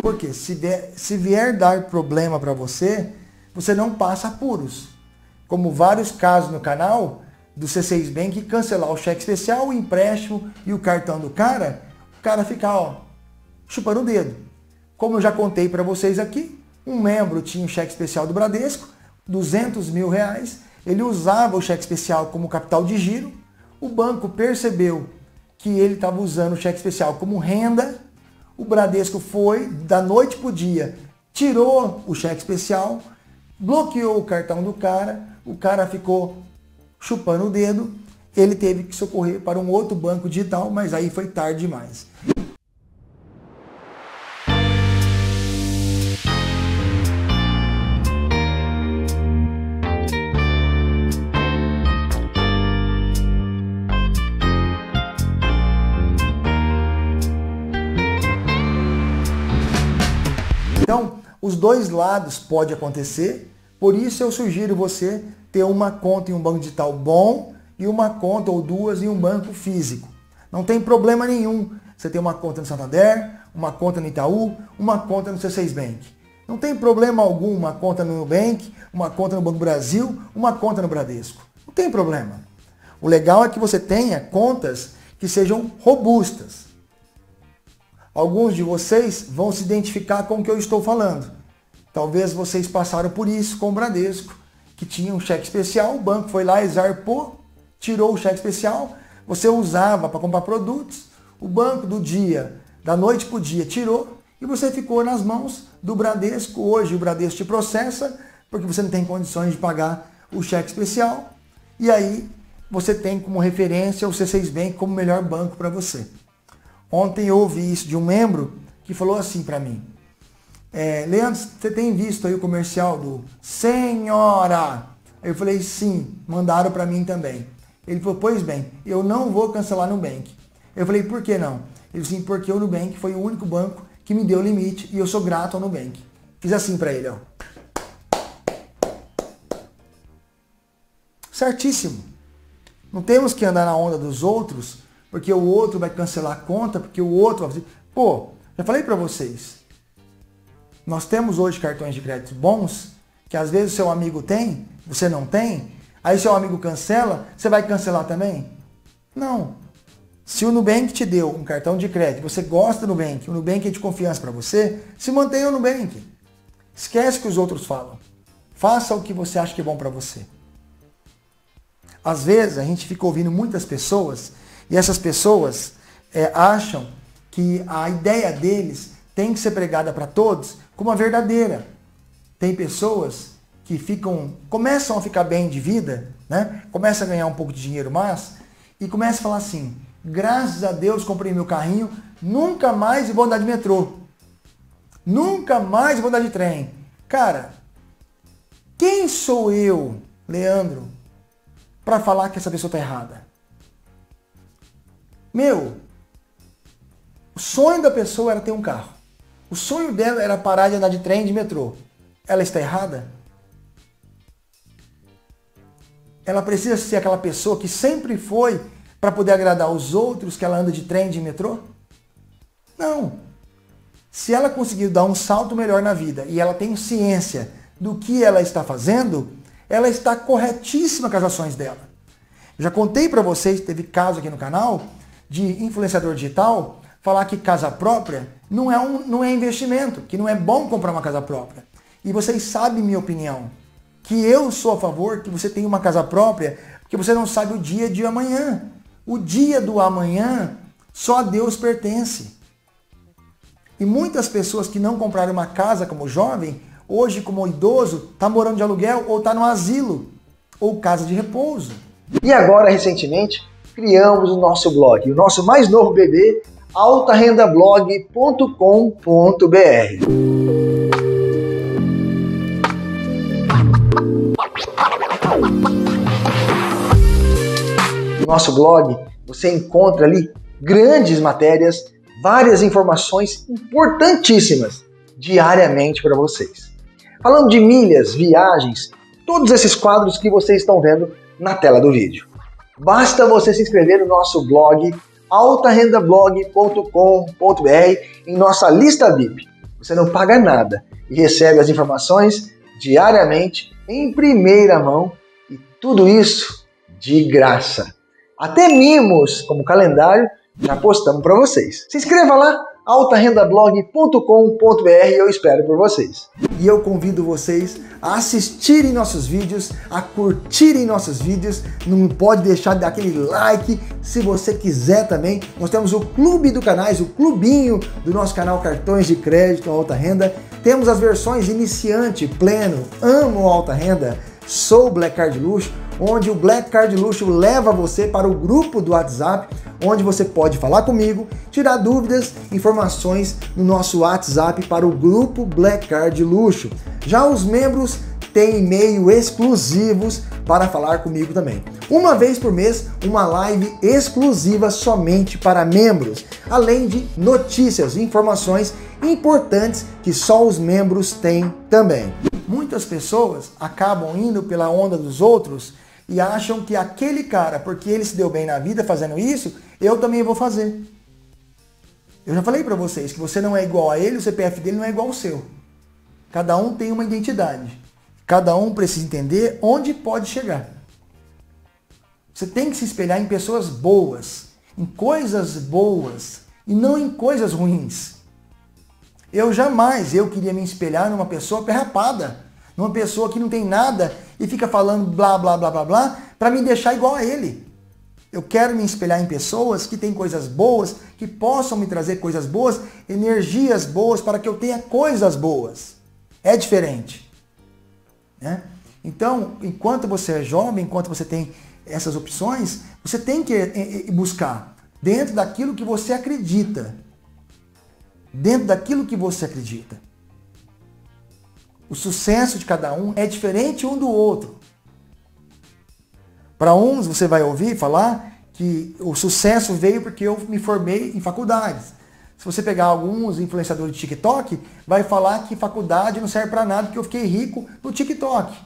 Porque se, se vier dar problema para você, você não passa apuros. Como vários casos no canal do C6 Bank cancelar o cheque especial, o empréstimo e o cartão do cara, o cara ficar ó, chupando o dedo. Como eu já contei para vocês aqui, um membro tinha um cheque especial do Bradesco, 200 mil reais, ele usava o cheque especial como capital de giro, o banco percebeu que ele estava usando o cheque especial como renda, o Bradesco foi, da noite para o dia, tirou o cheque especial, bloqueou o cartão do cara, o cara ficou chupando o dedo, ele teve que socorrer para um outro banco digital, mas aí foi tarde demais. Então, os dois lados pode acontecer, por isso eu sugiro você ter uma conta em um banco digital bom e uma conta ou duas em um banco físico. Não tem problema nenhum você ter uma conta no Santander, uma conta no Itaú, uma conta no C6 Bank. Não tem problema algum uma conta no Nubank, uma conta no Banco Brasil, uma conta no Bradesco. Não tem problema. O legal é que você tenha contas que sejam robustas. Alguns de vocês vão se identificar com o que eu estou falando. Talvez vocês passaram por isso com o Bradesco, que tinha um cheque especial, o banco foi lá, exarpou, tirou o cheque especial, você usava para comprar produtos, o banco do dia, da noite para o dia, tirou e você ficou nas mãos do Bradesco. Hoje o Bradesco te processa porque você não tem condições de pagar o cheque especial e aí você tem como referência o C6 Bank como melhor banco para você. Ontem eu ouvi isso de um membro que falou assim para mim. É, Leandro, você tem visto aí o comercial do Senhora? Eu falei, sim, mandaram para mim também. Ele falou, pois bem, eu não vou cancelar Nubank. Eu falei, por que não? Ele disse, porque o Nubank foi o único banco que me deu limite e eu sou grato ao Nubank. Fiz assim para ele, ó. Certíssimo. Não temos que andar na onda dos outros porque o outro vai cancelar a conta, porque o outro vai... Pô, já falei para vocês. Nós temos hoje cartões de crédito bons, que às vezes o seu amigo tem, você não tem, aí seu amigo cancela, você vai cancelar também? Não. Se o Nubank te deu um cartão de crédito, você gosta do Nubank, o Nubank é de confiança para você, se mantenha no Nubank. Esquece o que os outros falam. Faça o que você acha que é bom para você. Às vezes a gente fica ouvindo muitas pessoas e essas pessoas é, acham que a ideia deles tem que ser pregada para todos como a verdadeira. Tem pessoas que ficam, começam a ficar bem de vida, né? começam a ganhar um pouco de dinheiro mais e começam a falar assim, graças a Deus comprei meu carrinho, nunca mais vou andar de metrô. Nunca mais vou andar de trem. Cara, quem sou eu, Leandro, para falar que essa pessoa está errada? Meu, o sonho da pessoa era ter um carro. O sonho dela era parar de andar de trem de metrô. Ela está errada? Ela precisa ser aquela pessoa que sempre foi para poder agradar os outros que ela anda de trem de metrô? Não. Se ela conseguir dar um salto melhor na vida e ela tem ciência do que ela está fazendo, ela está corretíssima com as ações dela. Já contei para vocês, teve caso aqui no canal, de influenciador digital falar que casa própria não é, um, não é investimento, que não é bom comprar uma casa própria. E vocês sabem minha opinião, que eu sou a favor que você tenha uma casa própria, porque você não sabe o dia de amanhã. O dia do amanhã só a Deus pertence. E muitas pessoas que não compraram uma casa como jovem, hoje como idoso, está morando de aluguel ou está no asilo ou casa de repouso. E agora, recentemente, criamos o nosso blog, o nosso mais novo bebê, altarendablog.com.br. No nosso blog, você encontra ali grandes matérias, várias informações importantíssimas diariamente para vocês. Falando de milhas, viagens, todos esses quadros que vocês estão vendo na tela do vídeo. Basta você se inscrever no nosso blog altarendablog.com.br em nossa lista VIP. você não paga nada e recebe as informações diariamente em primeira mão e tudo isso de graça. Até mimos como calendário já postamos para vocês. Se inscreva lá altarendablog.com.br eu espero por vocês. E eu convido vocês a assistirem nossos vídeos, a curtirem nossos vídeos, não pode deixar de dar aquele like, se você quiser também. Nós temos o clube do canais, o clubinho do nosso canal Cartões de Crédito Alta Renda. Temos as versões iniciante, pleno, amo alta renda, sou Black Card Luxo onde o Black Card Luxo leva você para o grupo do WhatsApp, onde você pode falar comigo, tirar dúvidas, informações no nosso WhatsApp para o grupo Black Card Luxo. Já os membros têm e-mail exclusivos para falar comigo também. Uma vez por mês, uma live exclusiva somente para membros, além de notícias e informações importantes que só os membros têm também. Muitas pessoas acabam indo pela onda dos outros e acham que aquele cara, porque ele se deu bem na vida fazendo isso, eu também vou fazer. Eu já falei para vocês que você não é igual a ele, o CPF dele não é igual ao seu. Cada um tem uma identidade. Cada um precisa entender onde pode chegar. Você tem que se espelhar em pessoas boas, em coisas boas e não em coisas ruins. Eu jamais eu queria me espelhar numa pessoa perrapada, numa pessoa que não tem nada e fica falando blá blá blá blá blá para me deixar igual a ele. Eu quero me espelhar em pessoas que têm coisas boas, que possam me trazer coisas boas, energias boas para que eu tenha coisas boas. É diferente. Né? Então, enquanto você é jovem, enquanto você tem essas opções, você tem que eh, eh, buscar dentro daquilo que você acredita. Dentro daquilo que você acredita. O sucesso de cada um é diferente um do outro. Para uns você vai ouvir falar que o sucesso veio porque eu me formei em faculdades. Se você pegar alguns influenciadores de TikTok, vai falar que faculdade não serve para nada porque eu fiquei rico no TikTok.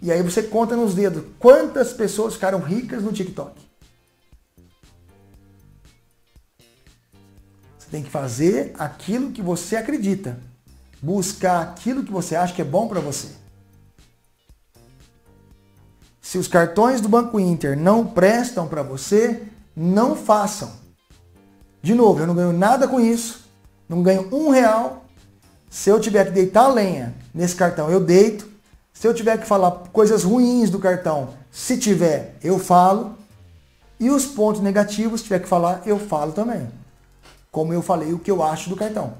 E aí você conta nos dedos quantas pessoas ficaram ricas no TikTok. Você tem que fazer aquilo que você acredita buscar aquilo que você acha que é bom para você. Se os cartões do Banco Inter não prestam para você, não façam. De novo, eu não ganho nada com isso, não ganho um real. Se eu tiver que deitar lenha nesse cartão, eu deito. Se eu tiver que falar coisas ruins do cartão, se tiver, eu falo. E os pontos negativos, se tiver que falar, eu falo também. Como eu falei o que eu acho do cartão.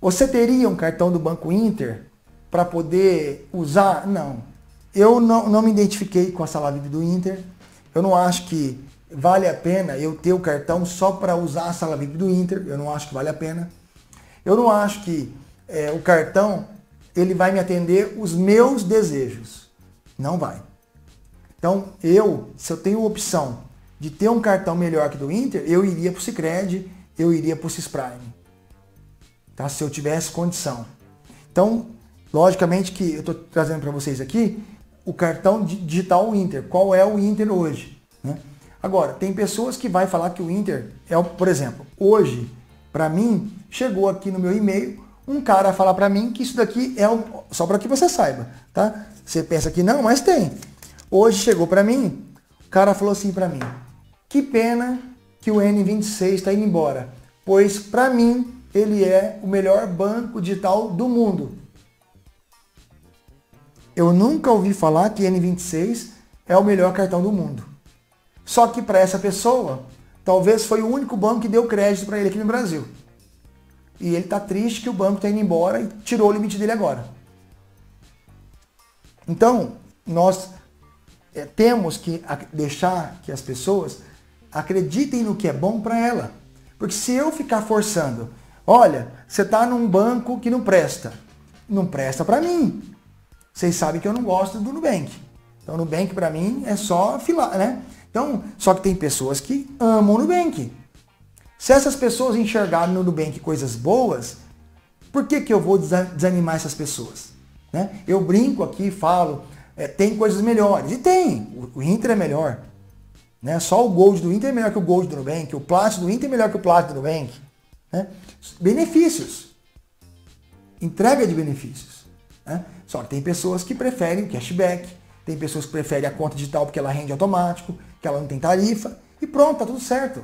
Você teria um cartão do Banco Inter para poder usar? Não. Eu não, não me identifiquei com a sala VIP do Inter. Eu não acho que vale a pena eu ter o cartão só para usar a sala VIP do Inter. Eu não acho que vale a pena. Eu não acho que é, o cartão ele vai me atender os meus desejos. Não vai. Então, eu, se eu tenho opção de ter um cartão melhor que do Inter, eu iria para o Cicred, eu iria para o Cisprime tá? se eu tivesse condição. Então, logicamente que eu estou trazendo para vocês aqui o cartão digital Inter. Qual é o Inter hoje? Né? Agora, tem pessoas que vai falar que o Inter é, o, por exemplo, hoje, para mim, chegou aqui no meu e-mail um cara falar para mim que isso daqui é o, só para que você saiba, tá? Você pensa que não, mas tem. Hoje chegou para mim, o cara falou assim para mim: "Que pena que o N26 está indo embora, pois para mim ele é o melhor banco digital do mundo. Eu nunca ouvi falar que N26 é o melhor cartão do mundo. Só que para essa pessoa, talvez foi o único banco que deu crédito para ele aqui no Brasil. E ele está triste que o banco está indo embora e tirou o limite dele agora. Então, nós é, temos que deixar que as pessoas acreditem no que é bom para ela. Porque se eu ficar forçando Olha, você está num banco que não presta. Não presta para mim. Vocês sabem que eu não gosto do Nubank. Então, Nubank para mim é só filar, né? Então, só que tem pessoas que amam o Nubank. Se essas pessoas enxergarem no Nubank coisas boas, por que, que eu vou desanimar essas pessoas? Né? Eu brinco aqui, falo, é, tem coisas melhores. E tem, o Inter é melhor. Né? Só o Gold do Inter é melhor que o Gold do Nubank, o Platinum do Inter é melhor que o Platinum do Nubank. Né? Benefícios. Entrega de benefícios. Né? Só que tem pessoas que preferem o cashback, tem pessoas que preferem a conta digital porque ela rende automático, que ela não tem tarifa, e pronto, tá tudo certo.